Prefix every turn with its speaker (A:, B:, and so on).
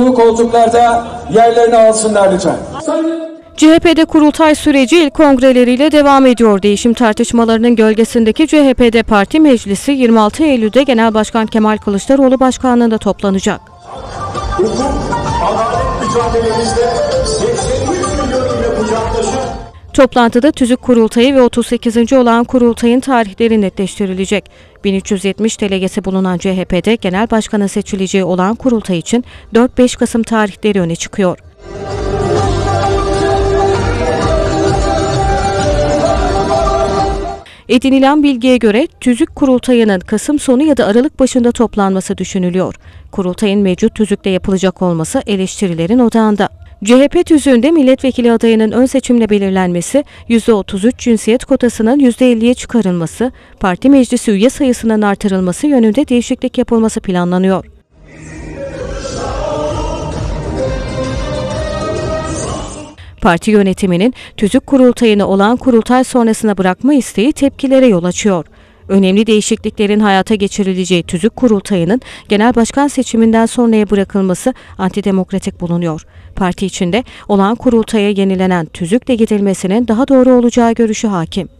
A: oturduğu koltuklarda yerlerini alsınlar lütfen.
B: CHP'de kurultay süreci ilk kongreleriyle devam ediyor. Değişim tartışmalarının gölgesindeki CHP'de parti meclisi 26 Eylül'de Genel Başkan Kemal Kılıçdaroğlu başkanlığında toplanacak.
C: hukuk, adalet mücadelemizde 83 milyon ile kucaklaşıp
B: Toplantıda tüzük kurultayı ve 38. olan kurultayın tarihleri netleştirilecek. 1370 delegesi bulunan CHP'de genel başkanın seçileceği olan kurultay için 4-5 Kasım tarihleri öne çıkıyor. Edinilen bilgiye göre tüzük kurultayının Kasım sonu ya da Aralık başında toplanması düşünülüyor. Kurultayın mevcut tüzükte yapılacak olması eleştirilerin odağında. CHP tüzüğünde milletvekili adayının ön seçimle belirlenmesi, %33 cinsiyet kotasının %50'ye çıkarılması, parti meclisi üye sayısının artırılması yönünde değişiklik yapılması planlanıyor. Parti yönetiminin tüzük kurultayını olan kurultay sonrasına bırakma isteği tepkilere yol açıyor. Önemli değişikliklerin hayata geçirileceği tüzük kurultayının genel başkan seçiminden sonraya bırakılması antidemokratik bulunuyor. Parti içinde olan kurultaya yenilenen tüzükle gidilmesinin daha doğru olacağı görüşü hakim.